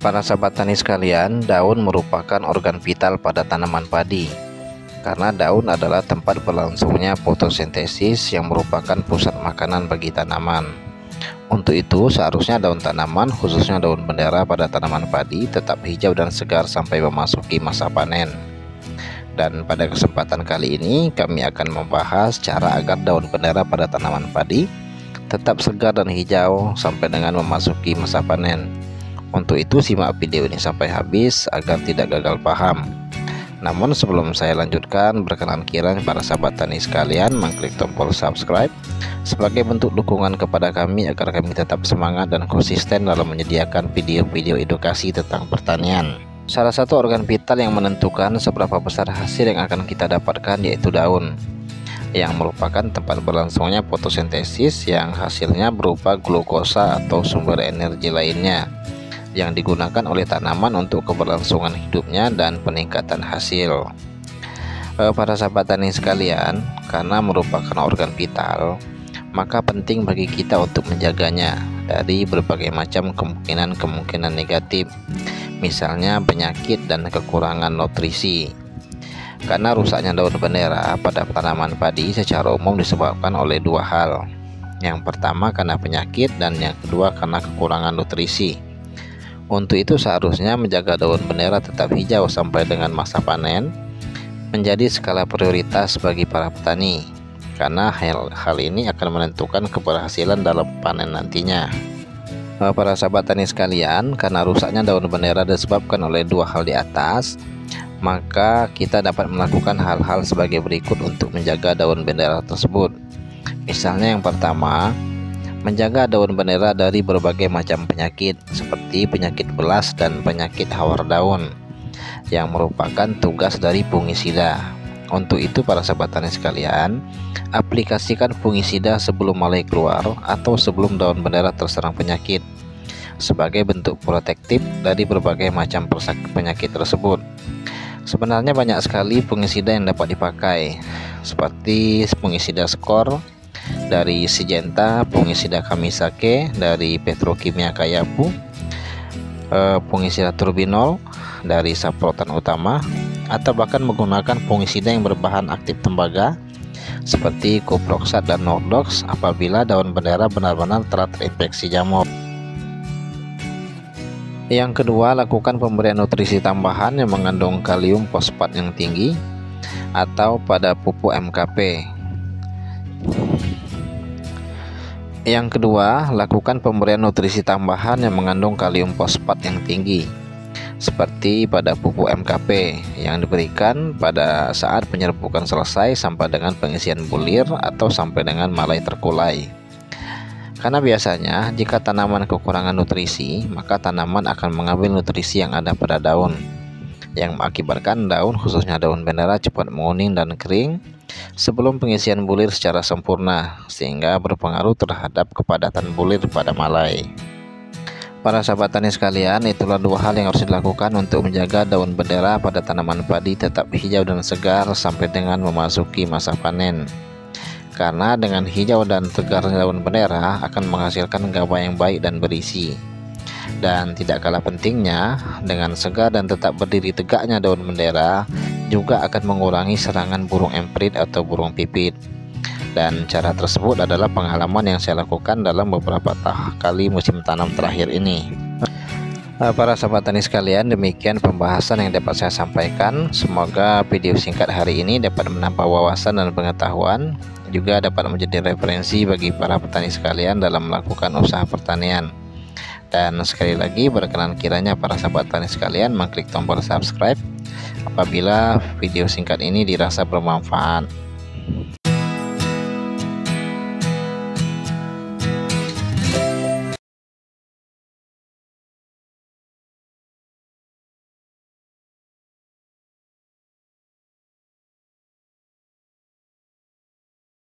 Para sahabat tani sekalian, daun merupakan organ vital pada tanaman padi. Karena daun adalah tempat berlangsungnya fotosintesis yang merupakan pusat makanan bagi tanaman. Untuk itu, seharusnya daun tanaman, khususnya daun bendera pada tanaman padi, tetap hijau dan segar sampai memasuki masa panen. Dan pada kesempatan kali ini, kami akan membahas cara agar daun bendera pada tanaman padi tetap segar dan hijau sampai dengan memasuki masa panen. Untuk itu simak video ini sampai habis agar tidak gagal paham. Namun sebelum saya lanjutkan, berkenan kiranya para sahabat tani sekalian mengklik tombol subscribe sebagai bentuk dukungan kepada kami agar kami tetap semangat dan konsisten dalam menyediakan video-video edukasi tentang pertanian. Salah satu organ vital yang menentukan seberapa besar hasil yang akan kita dapatkan yaitu daun yang merupakan tempat berlangsungnya fotosintesis yang hasilnya berupa glukosa atau sumber energi lainnya yang digunakan oleh tanaman untuk keberlangsungan hidupnya dan peningkatan hasil. E, para sahabat tani sekalian, karena merupakan organ vital, maka penting bagi kita untuk menjaganya dari berbagai macam kemungkinan-kemungkinan negatif, misalnya penyakit dan kekurangan nutrisi. Karena rusaknya daun bendera pada tanaman padi secara umum disebabkan oleh dua hal. Yang pertama karena penyakit dan yang kedua karena kekurangan nutrisi. Untuk itu seharusnya menjaga daun bendera tetap hijau sampai dengan masa panen menjadi skala prioritas bagi para petani karena hal, hal ini akan menentukan keberhasilan dalam panen nantinya. Para sahabat tani sekalian, karena rusaknya daun bendera disebabkan oleh dua hal di atas, maka kita dapat melakukan hal-hal sebagai berikut untuk menjaga daun bendera tersebut. Misalnya yang pertama, menjaga daun bendera dari berbagai macam penyakit seperti penyakit belas dan penyakit hawar daun yang merupakan tugas dari fungisida. Untuk itu para sahabat tani sekalian, aplikasikan fungisida sebelum mulai keluar atau sebelum daun bendera terserang penyakit sebagai bentuk protektif dari berbagai macam penyakit tersebut. Sebenarnya banyak sekali fungisida yang dapat dipakai seperti fungisida skor, dari Sijenta, Pungisida Kamisake dari Petrokimia Kayapu, eh, Pungisida Turbinol dari Saprotan Utama, atau bahkan menggunakan fungisida yang berbahan aktif tembaga seperti Kuproxat dan Nordox apabila daun bendera benar-benar telah terinfeksi jamur. Yang kedua, lakukan pemberian nutrisi tambahan yang mengandung kalium fosfat yang tinggi atau pada pupuk MKP yang kedua, lakukan pemberian nutrisi tambahan yang mengandung kalium fosfat yang tinggi, seperti pada pupuk MKP yang diberikan pada saat penyerbukan selesai sampai dengan pengisian bulir atau sampai dengan malai terkulai. Karena biasanya jika tanaman kekurangan nutrisi, maka tanaman akan mengambil nutrisi yang ada pada daun, yang mengakibatkan daun khususnya daun bendera cepat menguning dan kering sebelum pengisian bulir secara sempurna sehingga berpengaruh terhadap kepadatan bulir pada malai. Para sahabat tani sekalian, itulah dua hal yang harus dilakukan untuk menjaga daun bendera pada tanaman padi tetap hijau dan segar sampai dengan memasuki masa panen. Karena dengan hijau dan segarnya daun bendera akan menghasilkan gabah yang baik dan berisi. Dan tidak kalah pentingnya, dengan segar dan tetap berdiri tegaknya daun bendera juga akan mengurangi serangan burung emprit atau burung pipit. Dan cara tersebut adalah pengalaman yang saya lakukan dalam beberapa kali musim tanam terakhir ini. Eh, para sahabat tani sekalian demikian pembahasan yang dapat saya sampaikan. Semoga video singkat hari ini dapat menambah wawasan dan pengetahuan juga dapat menjadi referensi bagi para petani sekalian dalam melakukan usaha pertanian dan sekali lagi berkenan kiranya para sahabat tani sekalian mengklik tombol subscribe apabila video singkat ini dirasa bermanfaat.